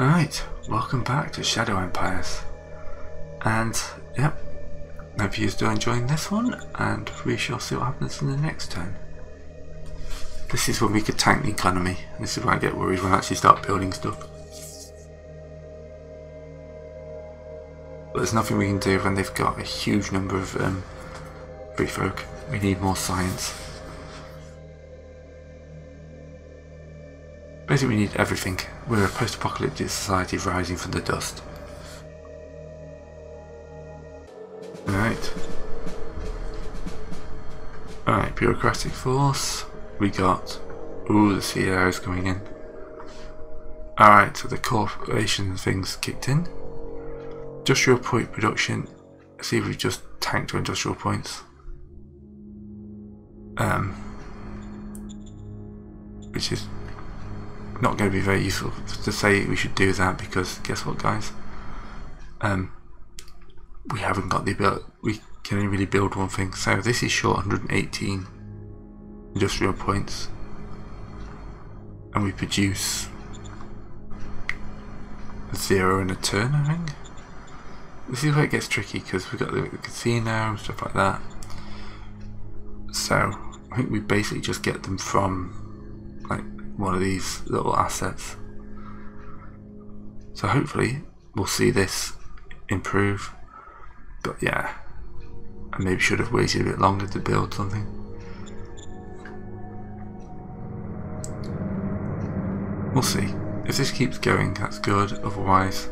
Alright, welcome back to Shadow Empires. And, yep, hope you're still enjoying this one, and we shall see what happens in the next turn. This is when we could tank the economy. This is where I get worried when I actually start building stuff. But there's nothing we can do when they've got a huge number of um, free folk. We need more science. Basically we need everything. We're a post-apocalyptic society rising from the dust. Alright. Alright, bureaucratic force. We got... Ooh, the CEO is coming in. Alright, so the corporation things kicked in. Industrial point production. Let's see if we've just tanked to industrial points. Um, which is not going to be very useful to say we should do that because guess what guys? Um, we haven't got the ability we can only really build one thing. So this is short 118 industrial points. And we produce a zero in a turn I think. This is where it gets tricky because we've got the casino and stuff like that. So I think we basically just get them from like one of these little assets. So hopefully we'll see this improve. But yeah, I maybe should have waited a bit longer to build something. We'll see. If this keeps going, that's good. Otherwise,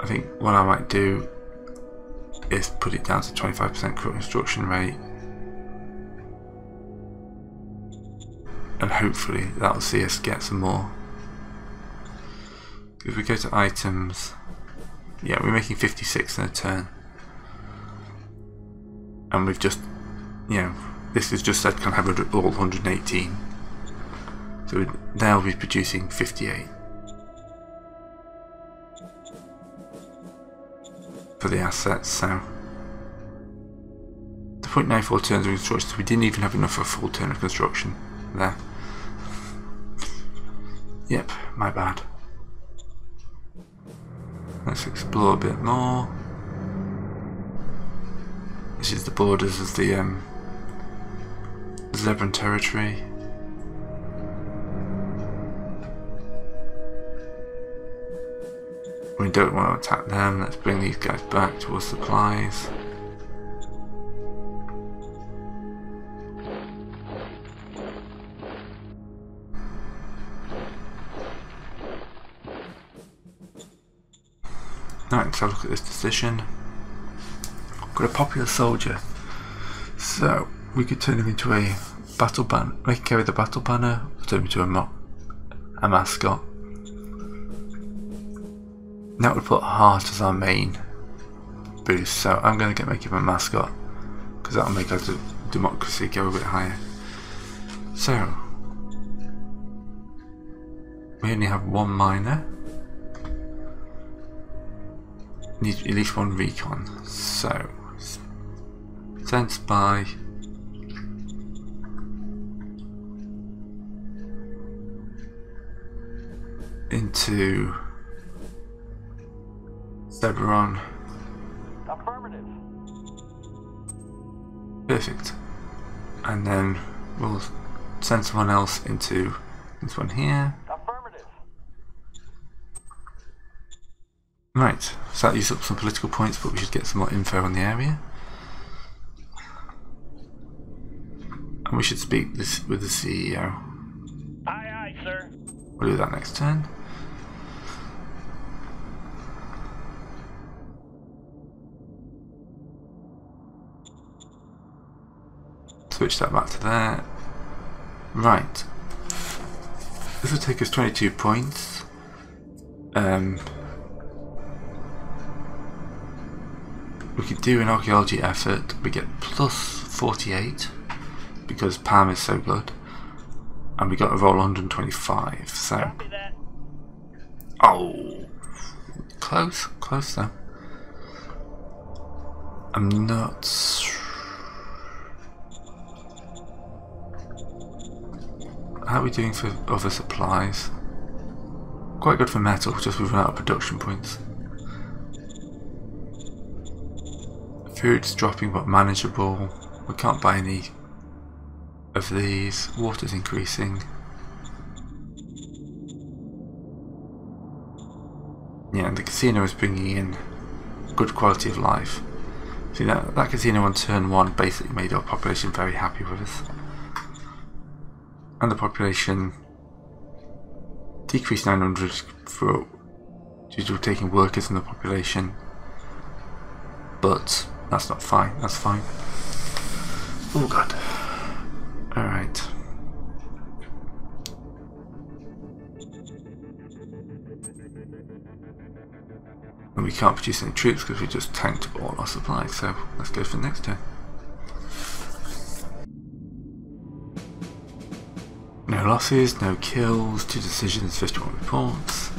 I think what I might do is put it down to 25% construction rate and hopefully that'll see us get some more. If we go to items, yeah, we're making 56 in a turn. And we've just, you know, this is just said can have all 118. So now we're producing 58. For the assets, so. The 0.94 turns of construction, so we didn't even have enough for a full turn of construction there. Yep, my bad. Let's explore a bit more. This is the borders of the um, territory. We don't want to attack them, let's bring these guys back towards supplies. Right, let's have a look at this decision. Got a popular soldier. So, we could turn him into a battle banner. We can carry the battle banner, turn him into a, mo a mascot. That would put Heart as our main boost, so I'm going to get make him a mascot because that'll make our democracy go a bit higher. So, we only have one miner need at least one recon. So, send spy. Into Cerberon. Affirmative. Perfect. And then we'll send someone else into this one here. Right, so that used up some political points, but we should get some more info on the area. And we should speak this with the CEO. Aye, aye, sir. We'll do that next turn. Switch that back to there. Right. This will take us 22 points. Um, We could do an archaeology effort. We get plus 48 because Pam is so good. And we got a roll 125, so... Oh! Close, close though. I'm not... How are we doing for other supplies? Quite good for metal, just we've run out of production points. Food's dropping but manageable. We can't buy any of these. Water's increasing. Yeah, the casino is bringing in good quality of life. See that that casino on turn one basically made our population very happy with us. And the population decreased 900 for due to taking workers from the population. But that's not fine. That's fine. Oh god. Alright. And we can't produce any troops because we just tanked all our supplies, so let's go for the next turn. No losses, no kills, two decisions, 51 reports.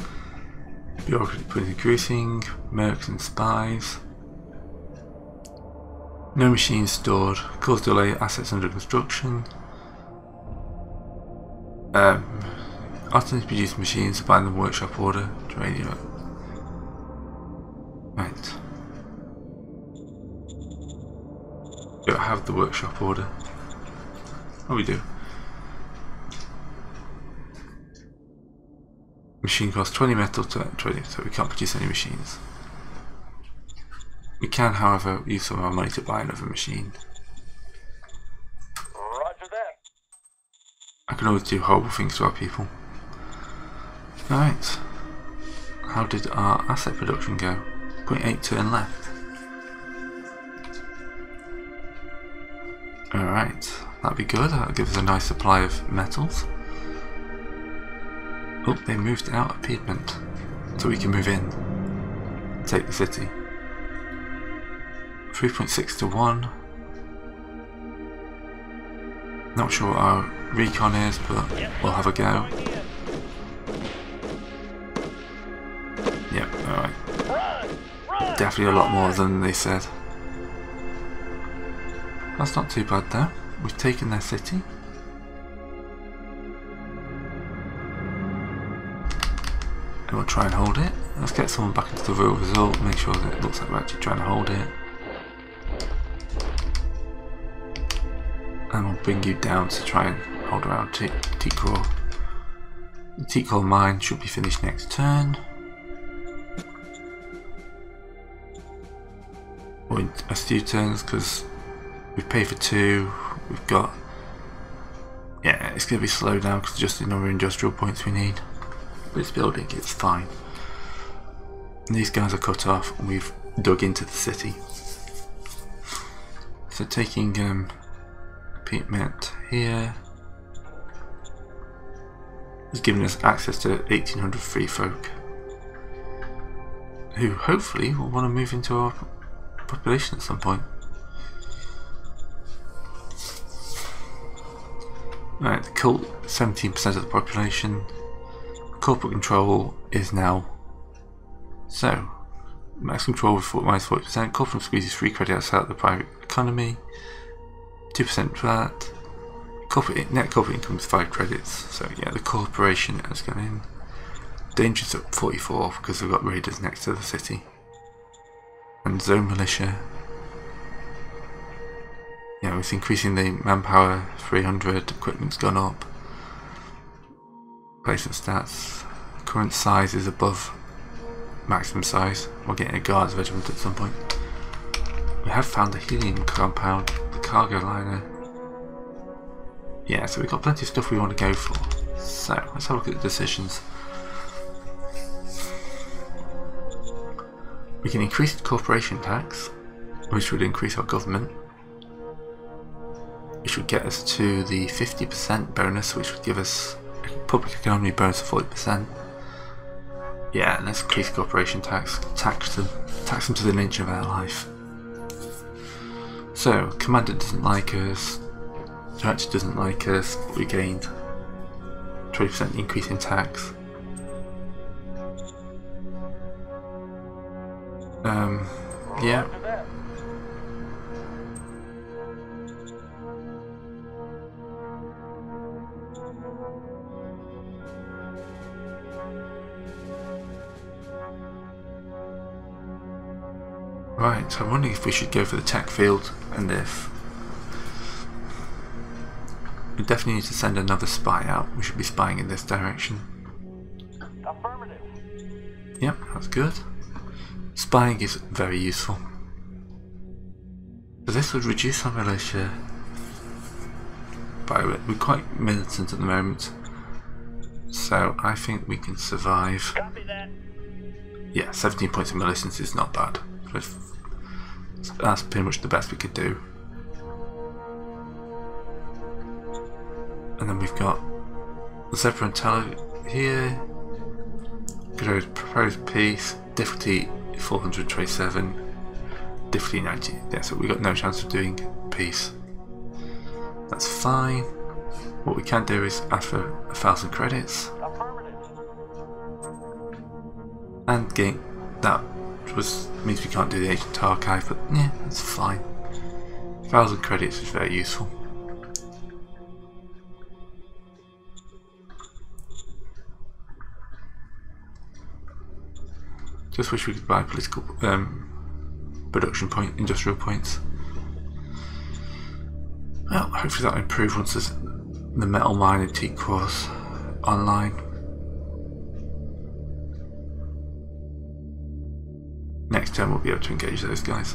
Bureaucracy increasing, mercs and spies. No machines stored, cause delay, assets under construction. Um, alternative produce machines, supplying the workshop order, radio. Right. Do I have the workshop order? Oh, we do. Machine costs 20 metal to 20, so we can't produce any machines. We can, however, use some of our money to buy another machine. Roger that. I can always do horrible things to our people. Right. How did our asset production go? 0.8 turn left. Alright, that'd be good. That'll give us a nice supply of metals. Oh, they moved out of Piedmont. So we can move in. Take the city. 3.6 to 1. Not sure what our recon is, but we'll have a go. Yep, alright. Definitely a lot more than they said. That's not too bad though. We've taken their city. And we'll try and hold it. Let's get someone back into the real result, make sure that it looks like we're actually trying to hold it. And we'll bring you down to try and hold around T-Core. The T-Core mine should be finished next turn. Or in a few turns because we've paid for two. We've got. Yeah, it's going to be slow now because just the number of industrial points we need. This building, it's fine. And these guys are cut off and we've dug into the city. So taking um, Pete Mint here has given us access to 1800 free folk who hopefully will want to move into our population at some point. Right, the cult, 17% of the population. Corporate control is now. So, max control with 40, minus 40%. Corporate squeezes free credit outside of the private economy. 2% for that. Corporate, net corporate income is 5 credits. So, yeah, the corporation has gone in. Danger's at 44 because we've got raiders next to the city. And zone militia. Yeah, it's increasing the manpower 300, equipment's gone up. Placement stats. Current size is above maximum size. We're getting a guards regiment at some point. We have found a helium compound, cargo liner. Yeah, so we've got plenty of stuff we want to go for. So, let's have a look at the decisions. We can increase the corporation tax, which would increase our government. Which would get us to the 50% bonus, which would give us a public economy bonus of 40%. Yeah, let's increase corporation tax, tax them, tax them to the nature of our life. So, Commander doesn't like us, Director doesn't like us, but we gained 20% increase in tax. Um, yeah. Right, so I'm wondering if we should go for the tech field and if we definitely need to send another spy out. We should be spying in this direction. Affirmative. Yep, that's good. Spying is very useful. So this would reduce our militia by we're quite militant at the moment. So I think we can survive. Copy that. Yeah, 17 points of militance is not bad. That's pretty much the best we could do. And then we've got Zephyr and Teller here. Good proposed peace. Difficulty 427. Difficulty 90. Yeah, so we've got no chance of doing peace. That's fine. What we can do is ask for a thousand credits and gain that was means we can't do the ancient archive, but yeah, it's fine. Thousand credits is very useful. Just wish we could buy political um, production point, industrial points. Well, hopefully that'll improve once the metal mine and T course online. Turn we'll be able to engage those guys.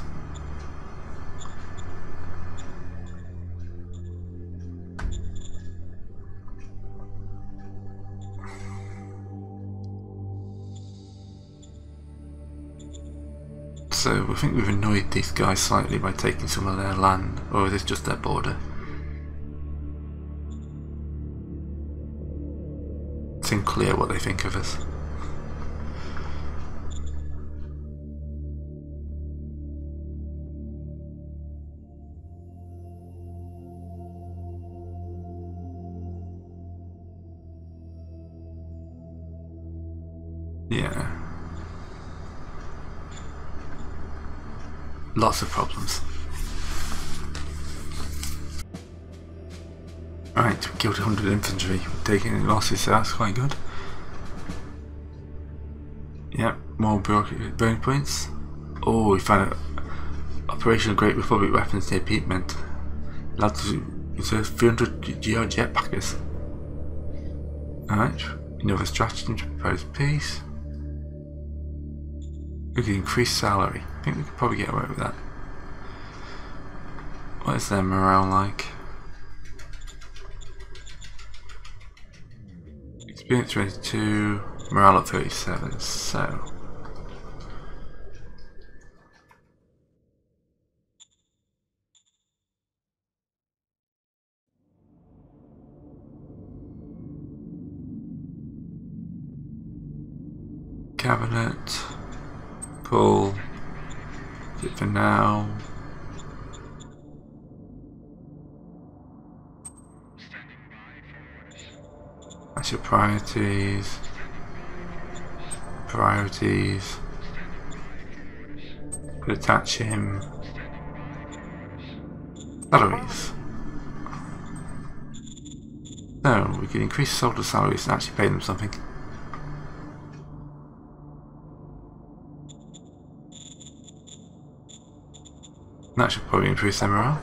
So I think we've annoyed these guys slightly by taking some of their land, or is this just their border? It's unclear what they think of us. Lots of problems. Right, killed 100 infantry, taking losses, so that's quite good. Yep, more burning points. Oh, we found an Operational Great Republic weapons near Peatment. Allowed to reserve 300 GR jetpackers. Alright, another strategy to propose peace. We could increase salary. I think we could probably get away with that. What is their morale like? Experience 22, morale at 37, so... Cabinet, pull, it for now. That's your priorities. Priorities. Could attach him. Salaries. No, we could increase soldier salaries and actually pay them something. That should probably increase their morale.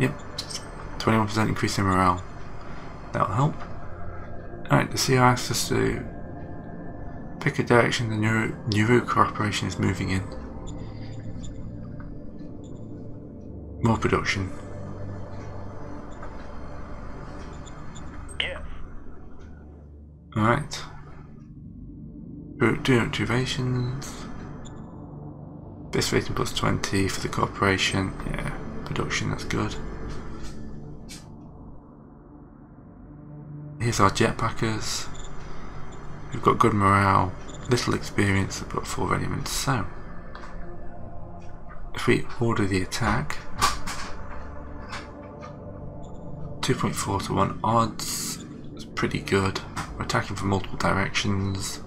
Yep. 21% increase in morale. That'll help. Alright, the CR asks us to pick a direction the Nuru, Nuru Corporation is moving in. More production. Yes. Alright. Do activations. Base rating plus 20 for the corporation. Yeah, production, that's good. Here's our jetpackers. We've got good morale, little experience, but four readiness. So, if we order the attack, 2.4 to 1 odds, it's pretty good. We're attacking from multiple directions.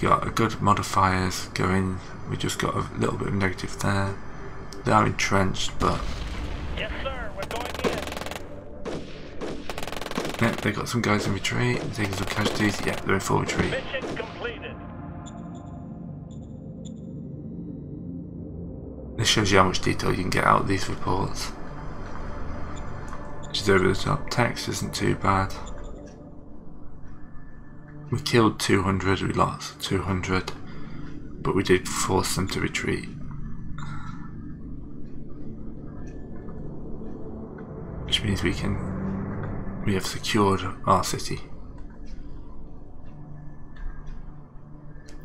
we got a good modifiers going. We just got a little bit of negative there. They are entrenched, but yes, sir. We're going in. Yep, they got some guys in retreat, taking some casualties. Yep, they're in full retreat. This shows you how much detail you can get out of these reports. Which is over the top. Text isn't too bad. We killed 200, we lost 200, but we did force them to retreat. Which means we can, we have secured our city.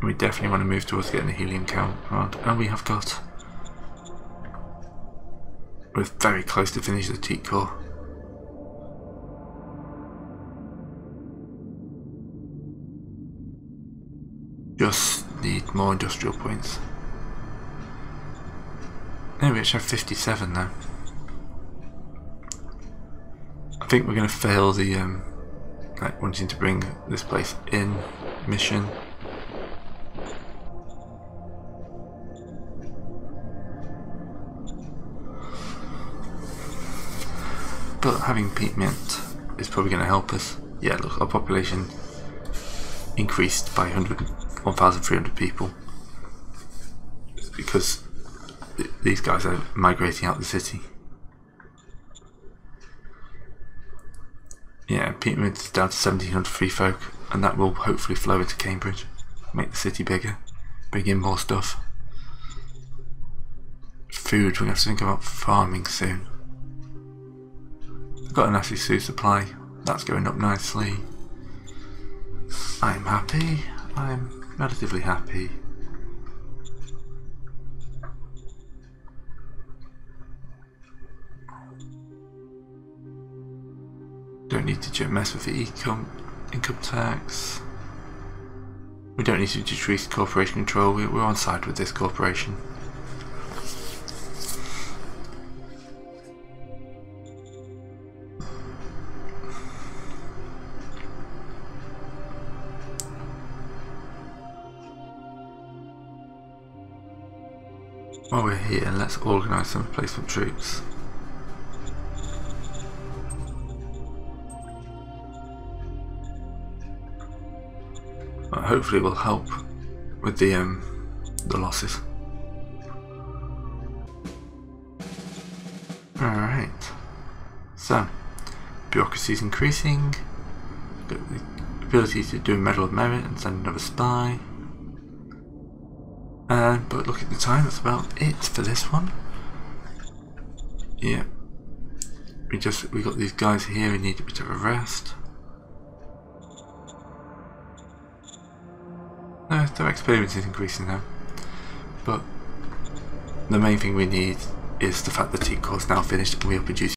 We definitely want to move towards getting the helium count around, and we have got. We're very close to finish the teak core. More industrial points. Anyway, we have 57 now. I think we're going to fail the um, like wanting to bring this place in mission. But having peat mint is probably going to help us. Yeah, look, our population increased by 1,300 people because th these guys are migrating out the city. Yeah, peat is down to 1,700 free folk, and that will hopefully flow into Cambridge, make the city bigger, bring in more stuff. Food, we're going to have to think about farming soon. I've got a nasty suit supply. That's going up nicely. I'm happy. I'm relatively happy. Don't need to mess with the income, income tax. We don't need to decrease corporation control. We're on side with this corporation. While we're here, let's organise some replacement troops. Well, hopefully it will help with the um, the losses. Alright. So, bureaucracy is increasing. Got the ability to do a medal of merit and send another spy. Uh, but look at the time, that's about it for this one. Yeah. We just, we got these guys here who need a bit of a rest. No, their experience is increasing now. But the main thing we need is the fact that Teak Core's now finished and we are producing